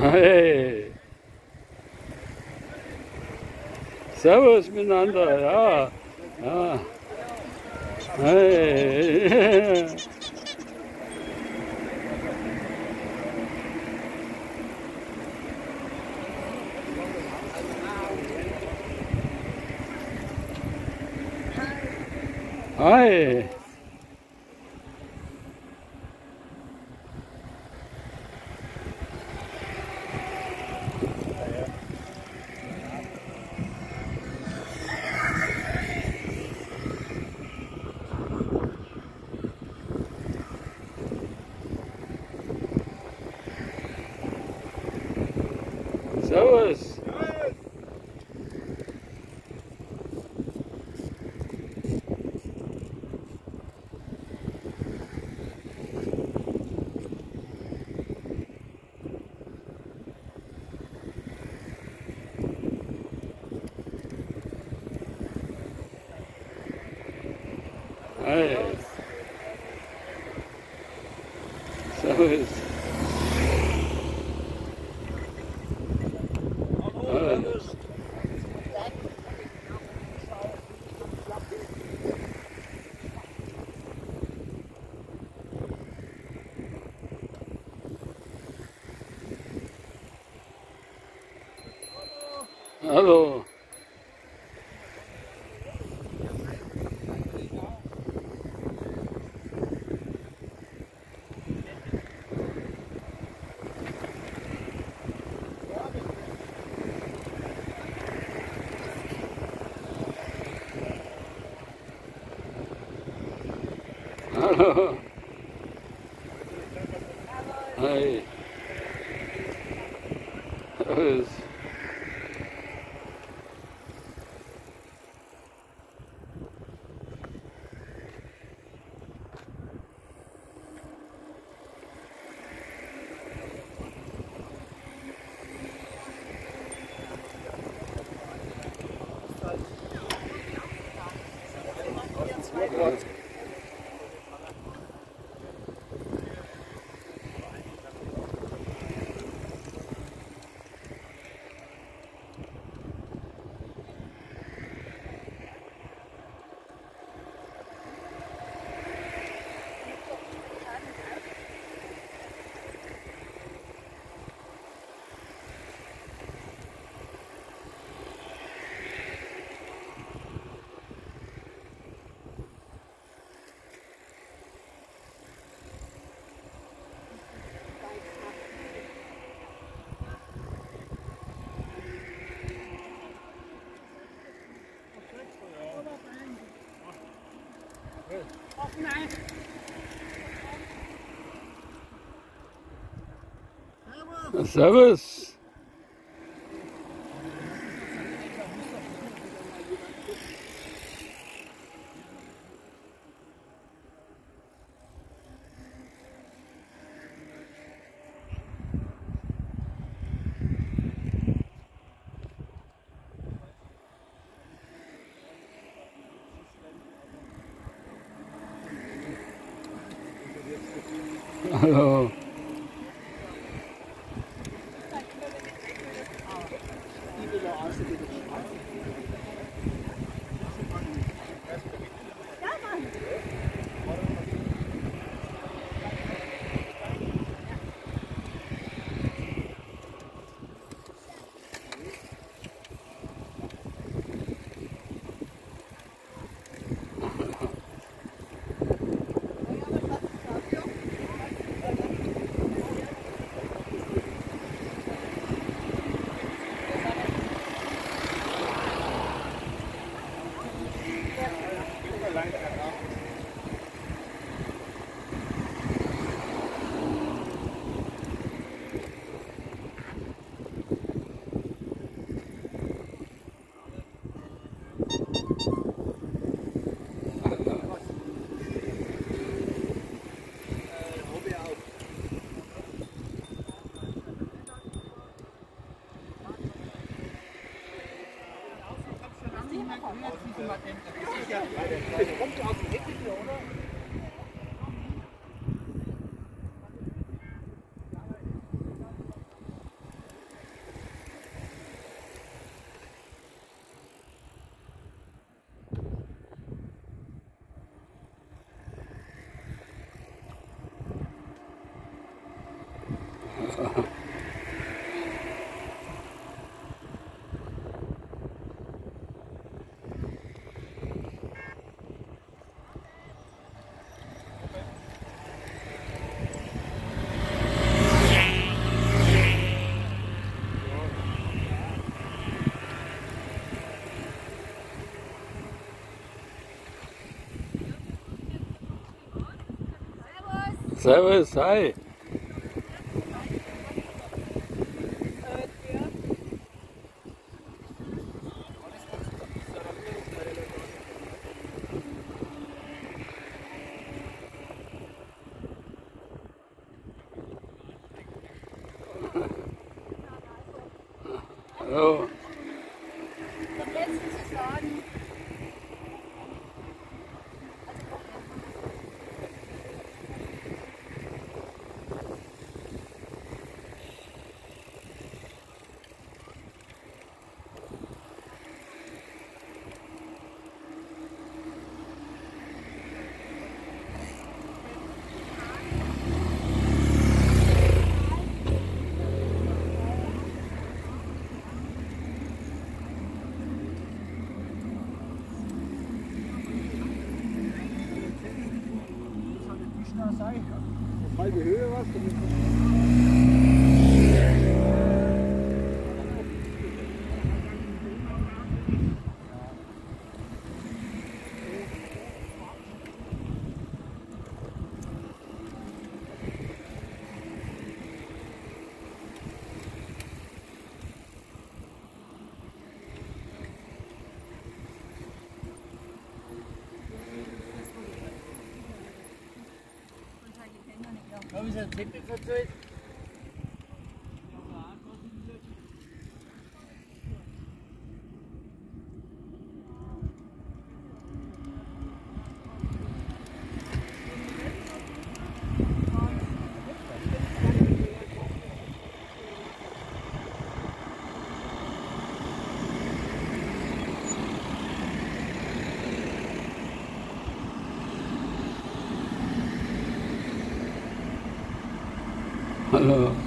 Hey. Servus miteinander, ja. ja. Hey. Hi. Servus. Hi. Servus. Hi. Hallo. Hallo. Hi. Servus. Servus. Hallo. Oh. Servus, hi. Hallo. 上は。Haben Sie einen Tipp verzählt? Hallo.